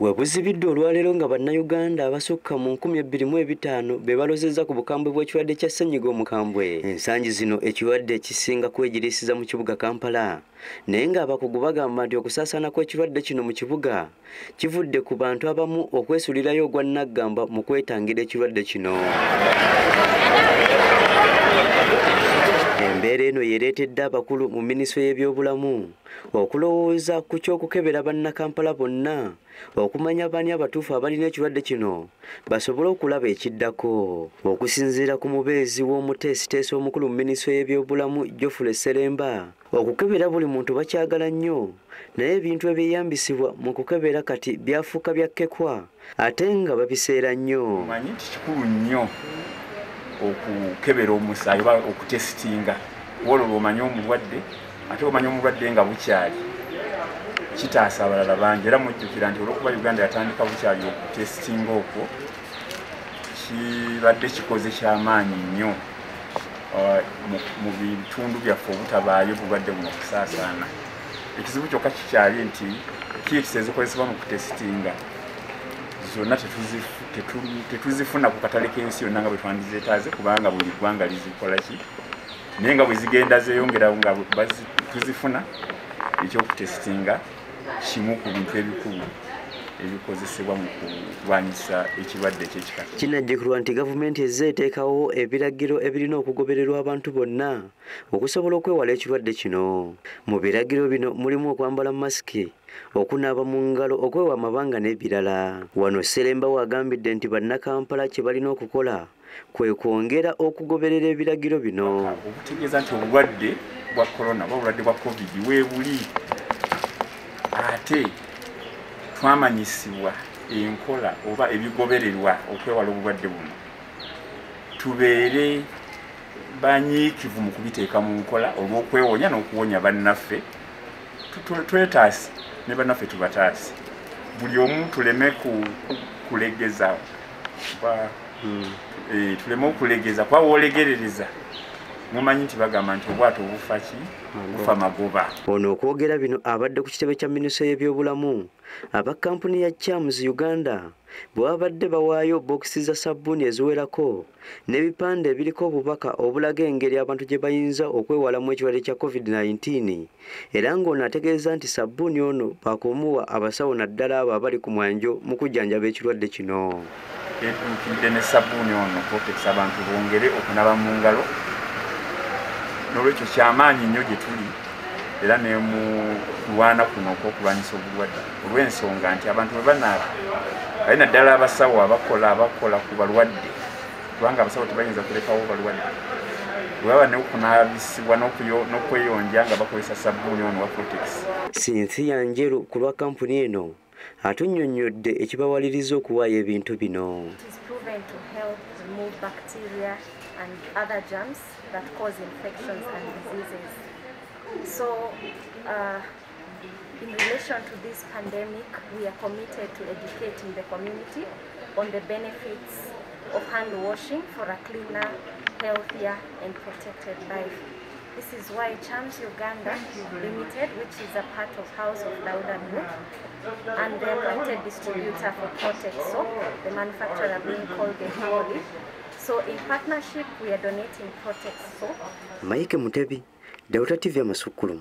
webuzibidde olwaleero nga bannayuganda abasukka mu 25 be balozezza ku bukambwe bw'ekirwadde kya ssenyiga omukambwe. Ensangi zino ekirwadde ekisinga kwegiriisiza mu kibuga kampala. Naye ng'abakugu bagamba nti okusaasaana kw'ekirwadde kino mu kibuga kivudde ku bantu abamu okwesulirayo ogwa naggamba mu kwetangira ekirwadde kino embeera eno yeereetedde abakulu mu minisitule y'ebyobulamu okulowooza ku ky'okukebera bannakampala bonna okumanya baani abatuufu abalina ekirwadde kino basobole okulaba ekiddako. Okusinziira ku mubeezi w'omuteesiteesi omukulu mu minisitule y'ebyobulamu jofule seremba okukebera buli muntu bakyagala nnyo naye ebintu ebyeyambisibwa mu kukebera kati byafuuka byakkekwa ate nga babiseera nnyo. Manyi nti kikulu nnyo okukebera omusaayi oba okutesitinga olwo lwomanye omulwadde ate omanye omulwadde nga bukyali. Kitaasa abalala bangi era mujjukira nti olwokuba uganda yatandika bukyali okutesitinga okwo kibadde kikoze kyamaanyi nnyo uh, mu bitundu byaffe obutabaayo bulwadde buno okusaasaana. Ekizibu kyokka kikyali nti kits ezikozesebwa mu kutesitinga zonna tetuzifuna ku katale k'ensi yonna nga bwe twandizeetaaze kubanga buli ggwanga lizikola ki naye nga bwe zigenda zeeyongerawo nga tuzifuna ekyokutesitinga kimu ku bintu ebikulu ebikozesebwa mu kulwanyisa ekirwadde ekyekika kinajjukirwa nti gavumenti ezze eteekawo ebiragiro ebirina okugobererwa abantu bonna okusobola okwewala ekirwadde kino. Mu biragiro bino mulimu okwambala masiki okunaaba mu ngalo okwewa amabanga n'ebirala. Wano seremba wagambidde nti bannakampala kye balina okukola kwe kwongera okugoberera ebiragiro bino. Okutegeeza nti obulwadde bwa korona oba obulwadde bwa covid weebuli ate twamanyisibwa enkola oba ebigobererwa okwewala obulwadde buno. Tubeere banyiikivu mu kubiteeka mu nkola olw'okwewonya n'okuwonya bannaffe. Twetaasi ne bannaffe tubataasi. Buli omu tuleme kulegeza tuleme okulegeza kuba woolegerereza mumanyi nti bagamba nti obwato obufa ki? Bufa magoba. Ono okwogera bino abadde ku kitebe kya minisitule y'ebyobulamu. Aba kampuni ya chams uganda bwe babadde bawaayo bokisi za sabbuuni eziwerako n'ebipande ebiriko obubaka obulaga engeri abantu gye bayinza okwewalamu ekirwadde kya covid-19 era ng'ono ategeeza nti sabbuuni ono bakumuwa abasawo naddala abo abali ku mwanjo mu kujjanjaba ekirwadde kino. Etuukidde ne sabbuuni ono kwokesa abantu bongere okunaba mu ngalo n'olwekyo kyamaanyi nnyo gye tuli era ne mu kulwana kuno okwokulwanyisa obulwadde olw'ensonga nti abantu bwe banaaba ali naddala abasawo abakola abakola ku balwadde kubanga abasawo tebayinza kulekawo balwadde. Webaba nekunaabisibwa n'okweyonja nga bakozesa sabbuuni ono wa protex. Cynthia njeru ku lwa kampuni eno atunnyonnyodde ekibawaliriza okuwaayo ebintu bino and other germs that cause infections and diseases. So, uh, in relation to this pandemic, we are committed to educating the community on the benefits of hand washing for a cleaner, healthier, and protected life. This is why Charms Uganda Limited, which is a part of House of Dauda Group, and the appointed distributor for Cortex Soap, the manufacturer being called the Holy, So in partnership we are donating Cortex soap. Mike Mutebi, Dauta TV Amasukulu.